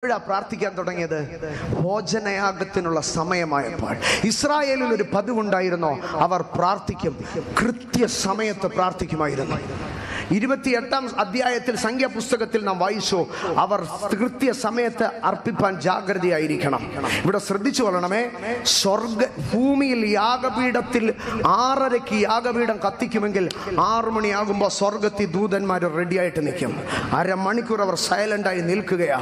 എപ്പോഴാ പ്രാർത്ഥിക്കാൻ തുടങ്ങിയത്? ഭോജനയാഗത്തിനുള്ള സമയമായപ്പോൾ. ഇസ്രായേലിൽ ഒരു പതിവുണ്ടായിരുന്നോ? അവർ പ്രാർത്ഥിക്കും. കൃത്യസമയത്ത് പ്രാർത്ഥിക്കുമായിരുന്നു. ഇരുപത്തിയെട്ടാം അധ്യായത്തിൽ സംഖ്യാപുസ്തകത്തിൽ നാം വായിച്ചു അവർ കൃത്യ സമയത്ത് അർപ്പിപ്പാൻ ജാഗ്രതയായിരിക്കണം. ഇവിടെ ശ്രദ്ധിച്ചു കൊള്ളണമേ സ്വർഗ ഭൂമിയിൽ യാഗപീഠത്തിൽ ആറരയ്ക്ക് യാഗപീഠം കത്തിക്കുമെങ്കിൽ ആറു മണിയാകുമ്പോൾ സ്വർഗത്തിൽ ദൂതന്മാർ റെഡിയായിട്ട് നിൽക്കും. അരമണിക്കൂർ അവർ സൈലന്റായി നിൽക്കുകയാ.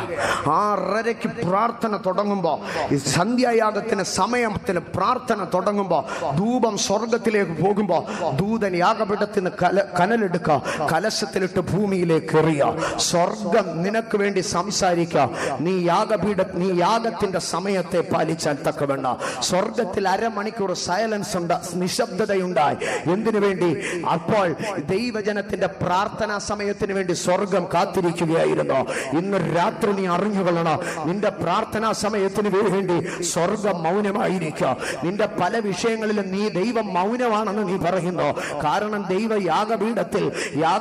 ആറരയ്ക്ക് പ്രാർത്ഥന തുടങ്ങുമ്പോൾ സന്ധ്യായാഗത്തിന് സമയത്തിന് പ്രാർത്ഥന തുടങ്ങുമ്പോൾ ധൂപം സ്വർഗത്തിലേക്ക് പോകുമ്പോൾ ദൂതൻ യാഗപീഠത്തിന് കല കനലെടുക്കുക. കലശത്തിലിട്ട് ഭൂമിയിലേക്ക് എറിയ. സ്വർഗം നിനക്ക് വേണ്ടി സംസാരിക്കാം. നീ യാഗപീഠ നീ യാഗത്തിന്റെ സമയത്തെ പാലിച്ചാൽ തക്കവണ്ണ. സ്വർഗത്തിൽ അരമണിക്കൂർ സൈലൻസ് ഉണ്ട് നിശബ്ദതയുണ്ടായി. എന്തിനു വേണ്ടി? അപ്പോൾ ദൈവജനത്തിന്റെ പ്രാർത്ഥനാ സമയത്തിന് വേണ്ടി സ്വർഗം കാത്തിരിക്കുകയായിരുന്നു. ഇന്ന് രാത്രി നീ അറിഞ്ഞുകൊള്ളണം. നിന്റെ പ്രാർത്ഥനാ സമയത്തിന് വേണ്ടി സ്വർഗം മൗനമായിരിക്കുക നിന്റെ പല വിഷയങ്ങളിലും നീ ദൈവം മൗനമാണെന്ന് നീ പറയുന്നു. കാരണം ദൈവ യാഗപീഠത്തിൽ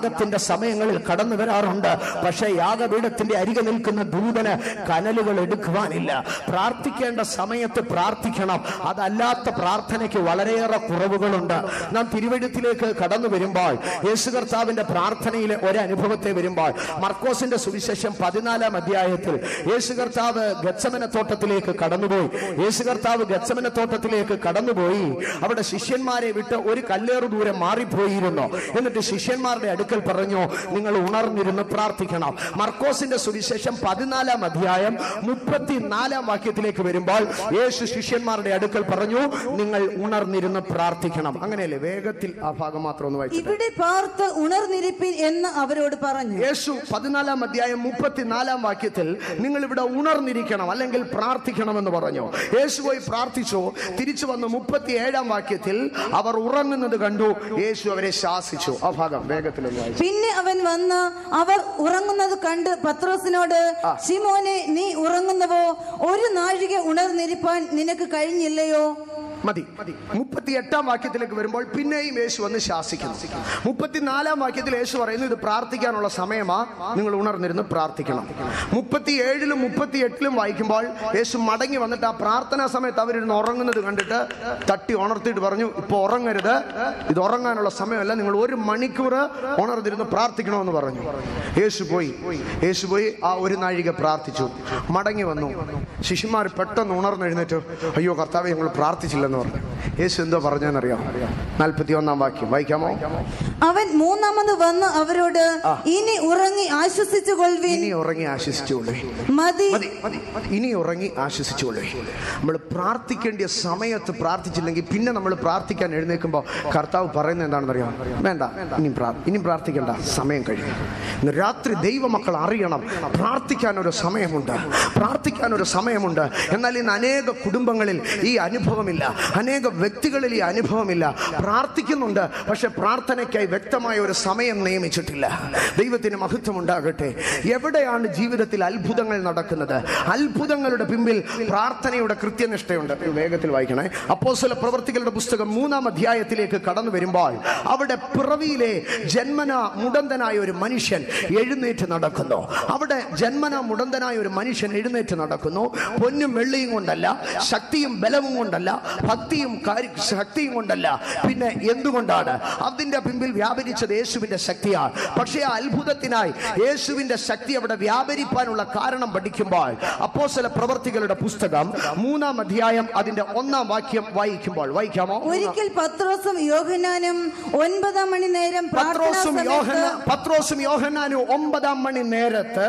യാഗത്തിന്റെ സമയങ്ങളിൽ കടന്നു വരാറുണ്ട്. പക്ഷെ യാഗപീഠത്തിന്റെ അരികെ നിൽക്കുന്ന ദൂതന് കനലുകൾ എടുക്കുവാനില്ല. പ്രാർത്ഥിക്കേണ്ട സമയത്ത് പ്രാർത്ഥിക്കണം. അതല്ലാത്ത പ്രാർത്ഥനയ്ക്ക് വളരെയേറെ കുറവുകളുണ്ട്. നാം തിരുവഴുത്തിലേക്ക് കടന്നു വരുമ്പോൾ യേശു കർത്താവിന്റെ പ്രാർത്ഥനയിലെ ഒരനുഭവത്തെ വരുമ്പോൾ മർക്കോസിന്റെ സുവിശേഷം പതിനാലാം അധ്യായത്തിൽ യേശു കർത്താവ് ഗച്ചമന തോട്ടത്തിലേക്ക് കടന്നുപോയി. യേശു കർത്താവ് ഗച്ചമന തോട്ടത്തിലേക്ക് കടന്നുപോയി. അവിടെ ശിഷ്യന്മാരെ വിട്ട് ഒരു കല്ലേറു ദൂരം മാറിപ്പോയിരുന്നു. എന്നിട്ട് ശിഷ്യന്മാരുടെ അടുക്കൽ പറഞ്ഞു നിങ്ങൾ ഉണർന്നിരുന്ന് പ്രാർത്ഥിക്കണം. മർക്കോസിന്റെ സുവിശേഷം പതിനാലാം അധ്യായം മുപ്പത്തിനാലാം വാക്യത്തിലേക്ക് വരുമ്പോൾ യേശു ശിഷ്യന്മാരുടെ അടുക്കൽ പറഞ്ഞു നിങ്ങൾ ഉണർന്നിരുന്ന് പ്രാർത്ഥിക്കണം. അങ്ങനെയല്ലേ? വേഗത്തിൽ ആ ഭാഗം മാത്രം ഒന്ന് വായിച്ചു ഇവിടെ പാർത്ത് ഉണർന്നിരിപ്പിൻ എന്ന് അവരോട് പറഞ്ഞു. യേശു പതിനാലാം അധ്യായം മുപ്പത്തിനാലാം വാക്യത്തിൽ നിങ്ങൾ ഇവിടെ ഉണർന്നിരിക്കണം അല്ലെങ്കിൽ പ്രാർത്ഥിക്കണമെന്ന് പറഞ്ഞു. യേശു പോയി പ്രാർത്ഥിച്ചു. തിരിച്ചു വന്ന് മുപ്പത്തി ഏഴാം വാക്യത്തിൽ അവർ ഉറങ്ങുന്നത് കണ്ടു. യേശു അവരെ ശാസിച്ചു. ആ ഭാഗം വേഗത്തിൽ പിന്നെ അവൻ വന്ന് അവർ ഉറങ്ങുന്നത് കണ്ട് പത്രോസിനോട് ശിമോനെ നീ ഉറങ്ങുന്നവോ? ഒരു നാഴിക ഉണർന്നിരിപ്പാൻ നിനക്ക് കഴിഞ്ഞില്ലയോ? മതി. മുപ്പത്തി എട്ടാം വാക്യത്തിലേക്ക് വരുമ്പോൾ പിന്നെയും യേശു വന്ന് ശാസിക്കുന്നു. മുപ്പത്തിനാലാം വാക്യത്തിൽ യേശു പറയുന്നു ഇത് പ്രാർത്ഥിക്കാനുള്ള സമയമാ. നിങ്ങൾ ഉണർന്നിരുന്ന് പ്രാർത്ഥിക്കണം. മുപ്പത്തി ഏഴിലും മുപ്പത്തി എട്ടിലും വായിക്കുമ്പോൾ യേശു മടങ്ങി വന്നിട്ട് ആ പ്രാർത്ഥനാ സമയത്ത് അവരിരുന്ന് ഉറങ്ങുന്നത് കണ്ടിട്ട് തട്ടി ഉണർത്തിയിട്ട് പറഞ്ഞു ഇപ്പൊ ഉറങ്ങരുത്. ഇത് ഉറങ്ങാനുള്ള സമയമല്ല. നിങ്ങൾ ഒരു മണിക്കൂർ ഉണർന്നിരുന്ന് പ്രാർത്ഥിക്കണമെന്ന് പറഞ്ഞു. യേശു പോയി. യേശു പോയി ആ ഒരു നാഴിക പ്രാർത്ഥിച്ചു. മടങ്ങി വന്നു. ശിശുമാർ പെട്ടെന്ന് ഉണർന്നെഴുന്നേറ്റ്. അയ്യോ കർത്താവെ ഞങ്ങൾ പ്രാർത്ഥിച്ചില്ലെന്ന് പറഞ്ഞു. യേശു എന്തോ പറഞ്ഞെന്നറിയാം? നാൽപ്പത്തി ഒന്നാം വാക്യം. വായിക്കാമോ? അവൻ മൂന്നാമത് വന്ന് അവരോട് ഇനി ഉറങ്ങി ആശ്വസിച്ചു കൊള്ളി ഇനി ഉറങ്ങി ആശ്വസിച്ചുകൊള്ളേ. മതി. ഇനി ഉറങ്ങി ആശ്വസിച്ചു നമ്മൾ പ്രാർത്ഥിക്കേണ്ട സമയത്ത് പ്രാർത്ഥിച്ചില്ലെങ്കിൽ പിന്നെ നമ്മൾ പ്രാർത്ഥിക്കാൻ എഴുന്നേൽക്കുമ്പോൾ കർത്താവ് പറയുന്നത് എന്താണെന്ന് അറിയാം വേണ്ട ഇനി ഇനി പ്രാർത്ഥിക്കേണ്ട. സമയം കഴിയും. ഇന്ന് രാത്രി ദൈവമക്കൾ അറിയണം. പ്രാർത്ഥിക്കാനൊരു സമയമുണ്ട്. പ്രാർത്ഥിക്കാനൊരു സമയമുണ്ട്. എന്നാൽ ഇന്ന് അനേക കുടുംബങ്ങളിൽ ഈ അനുഭവമില്ല. അനേക വ്യക്തികളിൽ ഈ അനുഭവമില്ല. പ്രാർത്ഥിക്കുന്നുണ്ട് പക്ഷെ പ്രാർത്ഥനയ്ക്കായി വ്യക്തമായ ഒരു സമയം നിയമിച്ചിട്ടില്ല. ദൈവത്തിന് മഹത്വം ഉണ്ടാകട്ടെ എവിടെയാണ് ജീവിതത്തിൽ അത്ഭുതങ്ങൾ നടക്കുന്നത്? അത്ഭുതങ്ങളുടെ പിമ്പിൽ പ്രാർത്ഥനയുടെ കൃത്യനിഷ്ഠയുണ്ട്. വേഗത്തിൽ വായിക്കണേ. അപ്പോസ്തല പ്രവർത്തികളുടെ പുസ്തകം മൂന്നാം അധ്യായത്തിലേക്ക് കടന്നു വരുമ്പോൾ അവിടെ പിറവിയിലെ ജന്മന മുടന്തനായ ഒരു മനുഷ്യൻ എഴുന്നേറ്റ് നടക്കുന്നു. അവിടെ ജന്മന മുടന്തനായ ഒരു മനുഷ്യൻ എഴുന്നേറ്റ് നടക്കുന്നു. പൊന്നും വെള്ളിയും കൊണ്ടല്ല ശക്തിയും ബലവും കൊണ്ടല്ല ഭക്തിയും ശക്തിയും കൊണ്ടല്ല. പിന്നെ എന്തുകൊണ്ടാണ്? അതിന്റെ പിമ്പിൽ വ്യാപരിച്ചത് യേശുവിന്റെ ശക്തിയാണ്. പക്ഷേ ആ അത്ഭുതത്തിനായി യേശുവിന്റെ ശക്തി അവിടെ വ്യാപരിപ്പാനുള്ള കാരണം പഠിക്കുമ്പോൾ അപ്പോ ചില പ്രവർത്തികളുടെ പുസ്തകം മൂന്നാം അധ്യായം അതിന്റെ ഒന്നാം വാക്യം വായിക്കുമ്പോൾ വായിക്കാമോ? ഒരിക്കൽ പത്രോസും യോഹനാനും ഒൻപതാം മണി നേരം പത്രോസും പത്രോസും യോഹനാനും ഒമ്പതാം മണി നേരത്ത്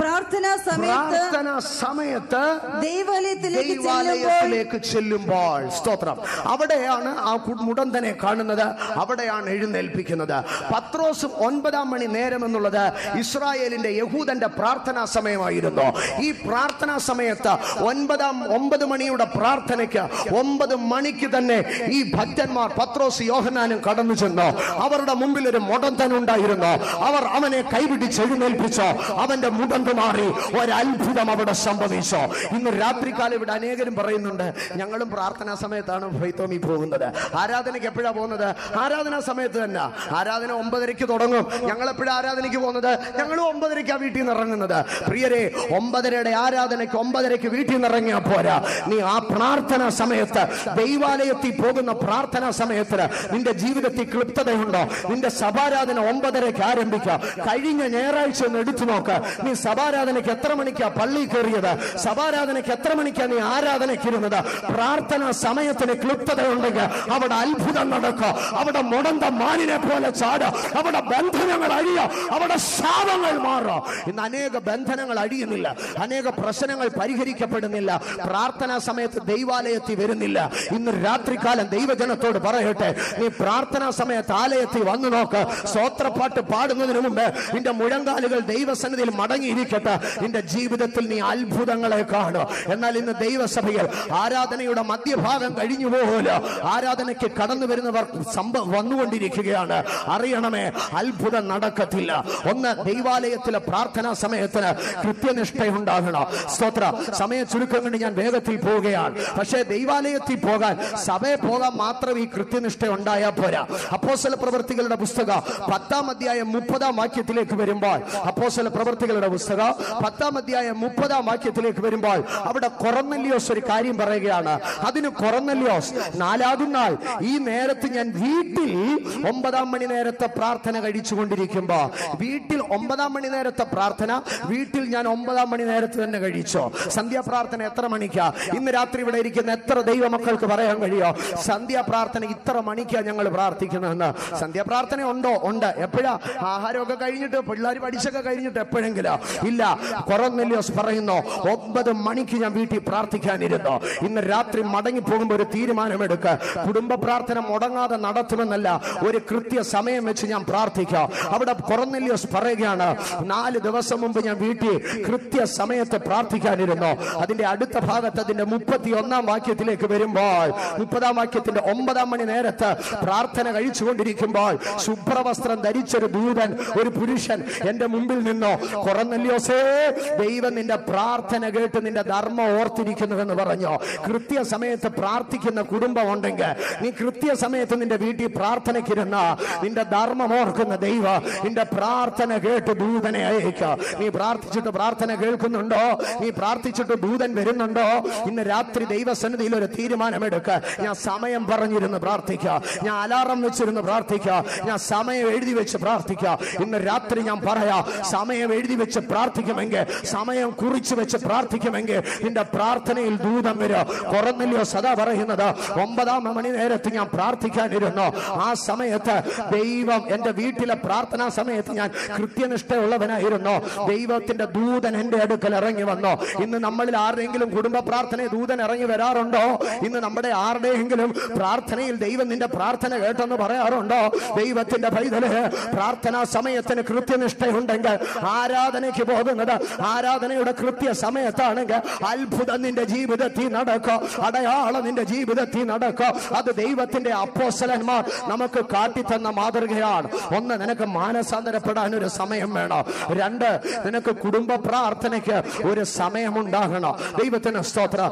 പ്രാർത്ഥനാ സമയത്ത് പ്രാർത്ഥന സമയത്ത് ദൈവാലയത്തിലേക്ക് ചെല്ലുമ്പോൾ സ്തോത്രം. അവിടെയാണ് ആ മുടന്തനെ കാണുന്നത്. അവിടെയാണ് എഴുന്നേൽപ്പിക്കുന്നത്. പത്രോസും ഒൻപതാം മണി നേരം എന്നുള്ളത് ഇസ്രായേലിന്റെ യഹൂദന്റെ പ്രാർത്ഥനാ സമയമായിരുന്നു. ഈ പ്രാർത്ഥനാ സമയത്ത് ഒൻപതാം ഒമ്പത് മണിയുടെ പ്രാർത്ഥനയ്ക്ക് ഒമ്പത് മണിക്ക് തന്നെ ഈ ഭക്തന്മാർ പത്രോസ് യോഹനാനും കടന്നു ചെന്നു. അവരുടെ മുമ്പിൽ ഒരു മുടന്തനുണ്ടായിരുന്നു അവർ അവനെ കൈപിടിച്ച് എഴുന്നേൽപ്പിച്ചു. അവന്റെ മുടന്ത് മാറി ഒരത്ഭുതം അവിടെ സംഭവിച്ചു. ഇന്ന് രാത്രി രാത്രികാലം ഇവിടെ അനേകരും പറയുന്നുണ്ട് ഞങ്ങളും പ്രാർത്ഥനാ സമയത്താണ് ഫൈത്തോമി പോകുന്നത്. ആരാധനയ്ക്ക് എപ്പോഴാ പോകുന്നത്? ആരാധനാ സമയത്ത് തന്നെ. ആരാധന ഒമ്പതരയ്ക്ക് തുടങ്ങും. ഞങ്ങൾ എപ്പോഴും ആരാധനയ്ക്ക് പോകുന്നത്? ഞങ്ങളും ഒമ്പതരയ്ക്കാണ് വീട്ടിൽ നിന്ന് ഇറങ്ങുന്നത്. പ്രിയരെ ഒമ്പതരയുടെ ആരാധനയ്ക്ക് ഒമ്പതരയ്ക്ക് വീട്ടിൽ നിന്ന് ഇറങ്ങിയാ പോരാ. നീ ആ പ്രാർത്ഥന സമയത്ത് ദൈവാലയത്തിൽ പോകുന്ന പ്രാർത്ഥനാ സമയത്തിന് നിന്റെ ജീവിതത്തിൽ ക്ലിപ്തതയുണ്ടോ? നിന്റെ സഭാരാധന ഒമ്പതരയ്ക്ക് ആരംഭിക്കാം കഴിഞ്ഞ ഞായറാഴ്ച ഒന്ന് എടുത്തു നോക്ക്. നീ സഭാരാധനയ്ക്ക് എത്ര മണിക്കാ പള്ളി കയറിയത്? സഭാരാധനയ്ക്ക് എത്ര മണിക്കാ നീ ആരാധനയ്ക്ക് ഇരുന്നത്? പ്രാർത്ഥനാ സമയത്തിന് ക്ലിപ്തതയുണ്ടെങ്കിൽ അവിടെ അത്ഭുതം നടക്കുക. അവിടെ മുടന്ത മാനിനെ പോലെ ചാടുക. അവിടെ ബന്ധനങ്ങൾ അഴിയ അവിടെ ശാപങ്ങൾ മാറുക. ഇന്ന് അനേക ബന്ധനങ്ങൾ അഴിയുന്നില്ല. അനേക പ്രശ്നങ്ങൾ പരിഹരിക്കപ്പെടുന്നില്ല. പ്രാർത്ഥനാ സമയത്ത് ദൈവാലയത്തിൽ വരുന്നില്ല. ഇന്ന് രാത്രികാലം ദൈവജനത്തോട് പറയട്ടെ. നീ പ്രാർത്ഥനാ സമയത്ത് ആലയത്തിൽ വന്നു നോക്ക്. സ്വോത്രപ്പാട്ട് പാടുന്നതിന് മുമ്പ് നിന്റെ മുഴങ്കാലുകൾ ദൈവസന്നിധിയിൽ മടങ്ങിയിരിക്കട്ടെ. നിന്റെ ജീവിതത്തിൽ നീ അത്ഭുതങ്ങളെ കാണും എന്നാൽ ഇന്ന് ദൈവസഭയിൽ ആരാധനയുടെ മധ്യഭാഗം കഴിഞ്ഞു പോകല ആരാധനയ്ക്ക് കടന്നു വരുന്നവർ സംഭവം വന്നുകൊണ്ടിരിക്കുകയാണ്. അറിയണമേ അത്ഭുതം നടക്കത്തില്ല. ഒന്ന് ദൈവാലയത്തിലെ പ്രാർത്ഥനാ സമയത്തിന് കൃത്യനിഷ്ഠയുണ്ടാകണം. സ്തോത്ര. സമയം ചുരുക്കം കൊണ്ട് ഞാൻ വേഗത്തിൽ പോവുകയാണ്. പക്ഷേ ദൈവാലയത്തിൽ പോകാൻ സഭയെ പോകാൻ മാത്രം ഈ കൃത്യനിഷ്ഠ ഉണ്ടായാൽ പോരാ. അപ്പോസല പ്രവർത്തികളുടെ പുസ്തകം പത്താം അധ്യായം മുപ്പതാം വാക്യത്തിലേക്ക് വരുമ്പോൾ അപ്പോസല പ്രവർത്തികളുടെ പുസ്തകം പത്താം അധ്യായം മുപ്പതാം വാക്യത്തിലേക്ക് വരുമ്പോൾ അവിടെ കുറന്നല്ലിയോസ് ഒരു കാര്യം പറയുകയാണ്. അതിന് കൊറന്നല്യോസ് നാലാതും നാൾ. ഈ നേരത്ത് ഞാൻ വീട്ടിൽ ഒമ്പതാം മണി നേരത്തെ പ്രാർത്ഥന കഴിച്ചുകൊണ്ടിരിക്കുമ്പോ വീട്ടിൽ ഒമ്പതാം മണി നേരത്തെ പ്രാർത്ഥന വീട്ടിൽ ഞാൻ ഒമ്പതാം മണി നേരത്ത് തന്നെ കഴിച്ചോ. സന്ധ്യാപ്രാർത്ഥന എത്ര മണിക്കാ? ഇന്ന് രാത്രി ഇവിടെ ഇരിക്കുന്ന എത്ര ദൈവ മക്കൾക്ക് പറയാൻ കഴിയോ? സന്ധ്യാപ്രാർത്ഥന ഇത്ര മണിക്കാ ഞങ്ങൾ പ്രാർത്ഥിക്കുന്നതെന്ന്. സന്ധ്യാപ്രാർത്ഥന ഉണ്ടോ? ഉണ്ട്. എപ്പോഴാ? ആഹാരമൊക്കെ കഴിഞ്ഞിട്ട് പിള്ളേർ പഠിച്ചൊക്കെ കഴിഞ്ഞിട്ട് എപ്പോഴെങ്കിലും? ഇല്ല. കുറന്നില്ലോസ് പറയുന്നു. ഒമ്പത് മണിക്ക് ഞാൻ വീട്ടിൽ പ്രാർത്ഥിക്കാനിരുന്നു. ഇന്ന് രാത്രി മടങ്ങി പോകുമ്പോൾ ഒരു തീരുമാനമെടുക്ക. കുടുംബ പ്രാർത്ഥന മുടങ്ങാതെ നടത്തുമെന്നല്ല ഒരു കൃത്യ സമയം വെച്ച് ഞാൻ പ്രാർത്ഥിക്കാം അവിടെ കുറന്നില്ലോസ് പറയുകയാണ് നാല് ദിവസം മുമ്പ് ഞാൻ വീട്ടിൽ കൃത്യ സമയത്ത് പ്രാർത്ഥിക്കാനിരുന്നു. അതിന്റെ അടുത്ത ഭാഗത്ത് അതിന്റെ മുപ്പത്തി ഒന്നാം വാക്യത്തിലേക്ക് വരുമ്പോൾ മുപ്പതാം വാക്യത്തിന്റെ ഒമ്പതാം മണി നേരത്ത് പ്രാർത്ഥന കഴിച്ചുകൊണ്ടിരിക്കുമ്പോൾ ശുഭ്രവസ്ത്രം ധരിച്ചൊരു ദൂതൻ ഒരു പുരുഷൻ എന്റെ മുമ്പിൽ നിന്നോ കൊറന്നല്യോസേ ദൈവം നിന്റെ പ്രാർത്ഥന കേട്ട് നിന്റെ ധർമ്മം ഓർത്തിരിക്കുന്നുവെന്ന് പറഞ്ഞു. കൃത്യസമയത്ത് പ്രാർത്ഥിക്കുന്ന കുടുംബം ഉണ്ടെങ്കിൽ നീ കൃത്യസമയത്ത് നിന്റെ വീട്ടിൽ പ്രാർത്ഥനയ്ക്കിരുന്ന. നിന്റെ ധർമ്മം ഓർക്കുന്ന ദൈവ നിന്റെ പ്രാർത്ഥന കേട്ട് ദൂതനെ അയക്കുക നീ പ്രാർത്ഥിച്ചിട്ട് പ്രാർത്ഥന കേൾക്കുന്നുണ്ടോ? നീ പ്രാർത്ഥിച്ചിട്ട് ദൂതൻ വരുന്നുണ്ടോ? ഇന്ന് രാത്രി ദൈവസന്നിധിയിൽ ഒരു തീരുമാനമെടുക്കുക ഞാൻ സമയം പറഞ്ഞിരുന്ന് പ്രാർത്ഥിക്കുക ഞാൻ അലാറം വെച്ചിരുന്ന് പ്രാർത്ഥിക്കുക ഞാൻ സമയം എഴുതി വെച്ച് പ്രാർത്ഥിക്കുക ഇന്ന് രാത്രി ഞാൻ പറയാ സമയം എഴുതി വെച്ച് പ്രാർത്ഥിക്കുമെങ്കിൽ സമയം കുറിച്ച് വെച്ച് പ്രാർത്ഥിക്കുമെങ്കിൽ നിന്റെ പ്രാർത്ഥനയിൽ ദൂതം വരും. കുറന്നില്ലയോ സദാ പറയുന്നത്. ഒമ്പതാം മണി നേരത്ത് ഞാൻ പ്രാർത്ഥിക്കാനിരുന്നു. ആ സമയത്ത് ദൈവം എന്റെ വീട്ടിലെ പ്രാർത്ഥനാ സമയത്ത് ഞാൻ കൃത്യനിഷ്ഠയുള്ളവനായിരുന്നു. ദൈവത്തിന്റെ ദൂതൻ എന്റെ അടുക്കൽ ഇറങ്ങി വന്നു. ഇന്ന് നമ്മളിൽ ആരുടെയെങ്കിലും കുടുംബ പ്രാർത്ഥനയിൽ ദൂതൻ ഇറങ്ങി വരാറുണ്ടോ? ഇന്ന് നമ്മുടെ ആരുടെയെങ്കിലും പ്രാർത്ഥനയിൽ ദൈവം നിന്റെ പ്രാർത്ഥന കേട്ടെന്ന് പറയാറുണ്ടോ? ദൈവത്തിന്റെ പൈതൽ പ്രാർത്ഥനാ സമയത്തിന് കൃത്യനിഷ്ഠയുണ്ടെങ്കിൽ ആരാധനയ്ക്ക് പോകുന്നത് ആരാധനയുടെ കൃത്യ സമയത്താണെങ്കിൽ അത്ഭുതം നിന്റെ ജീവിതത്തിൽ നടക്കും. അടയാളം നിന്റെ ജീവിതത്തിൽ നടക്കും അത് ദൈവത്തിന്റെ അപ്പോസലന്മാർ നമുക്ക് കാട്ടിത്തന്ന മാതൃകയാണ്. ഒന്ന് നിനക്ക് മാനസാന്തരപ്പെടാൻ ഒരു സമയം വേണം. രണ്ട് നിനക്ക് കുടുംബ പ്രാർത്ഥനയ്ക്ക് ഒരു സമയമുണ്ടാകണം ദൈവത്തിന് സ്തോത്ര.